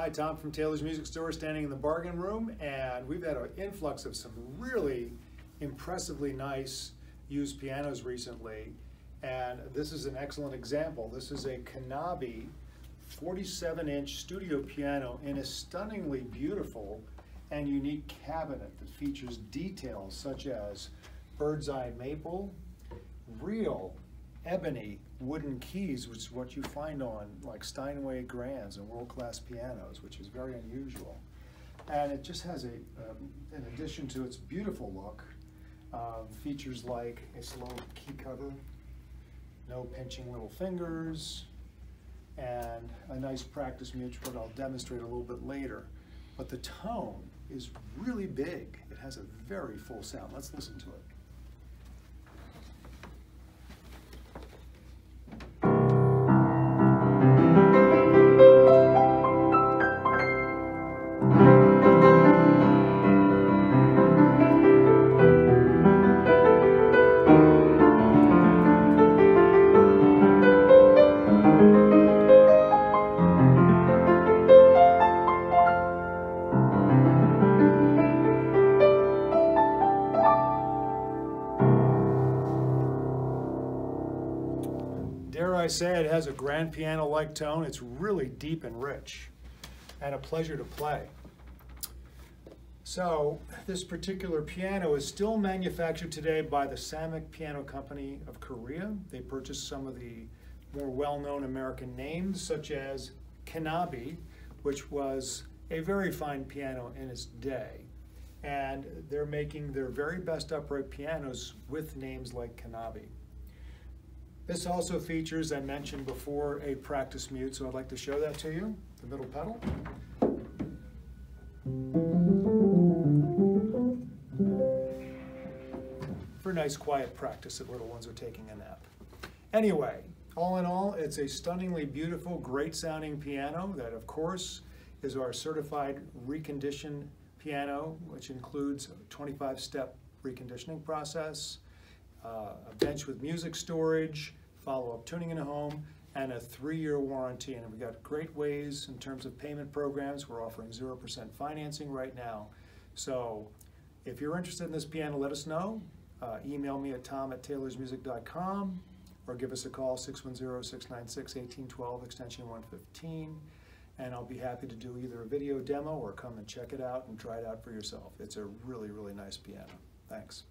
Hi, Tom from Taylor's Music Store, standing in the bargain room, and we've had an influx of some really impressively nice used pianos recently. And this is an excellent example. This is a Knabe 47 inch studio piano in a stunningly beautiful and unique cabinet that features details such as bird's eye maple, real ebony wooden keys, which is what you find on like Steinway Grands and world-class pianos, which is very unusual. And it just has a, um, in addition to its beautiful look, um, features like a slow key cover, no pinching little fingers, and a nice practice mute, which I'll demonstrate a little bit later. But the tone is really big. It has a very full sound. Let's listen to it. Dare I say it has a grand piano-like tone. It's really deep and rich and a pleasure to play. So this particular piano is still manufactured today by the Samick Piano Company of Korea. They purchased some of the more well-known American names such as Knabe, which was a very fine piano in its day. And they're making their very best upright pianos with names like Knabe. This also features, I mentioned before, a practice mute, so I'd like to show that to you, the middle pedal. For a nice quiet practice if little ones are taking a nap. Anyway, all in all, it's a stunningly beautiful, great sounding piano that of course is our certified reconditioned piano, which includes a 25 step reconditioning process, uh, a bench with music storage, follow-up tuning in a home, and a three-year warranty. And we've got great ways in terms of payment programs. We're offering 0% financing right now. So if you're interested in this piano, let us know. Uh, email me at tom at taylorsmusic.com or give us a call 610-696-1812 extension 115 and I'll be happy to do either a video demo or come and check it out and try it out for yourself. It's a really, really nice piano. Thanks.